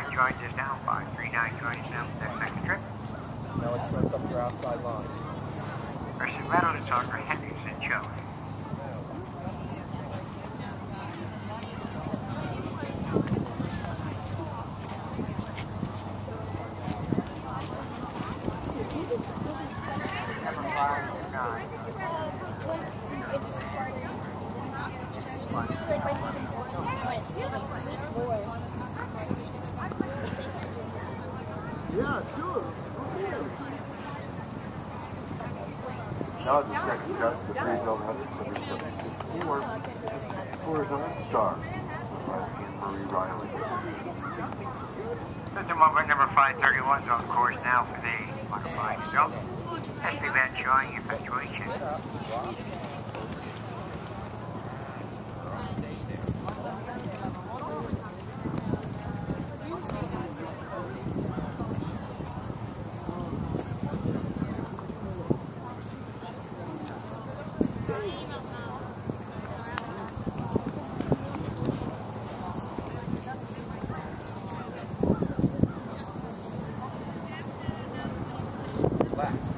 39 joins us now. 539 joins us now for that second trip. Now it starts up your outside line. Versus Metal to Talker, Hendrickson, Joe. Number five, nine. Like by season Yeah, sure. Okay. Now the second cut, the three gold Hudson He worked for his own star. Marie Riley. System movement number 531 is on course now for the modified jump. Ashley Bent showing Infatuation. Black.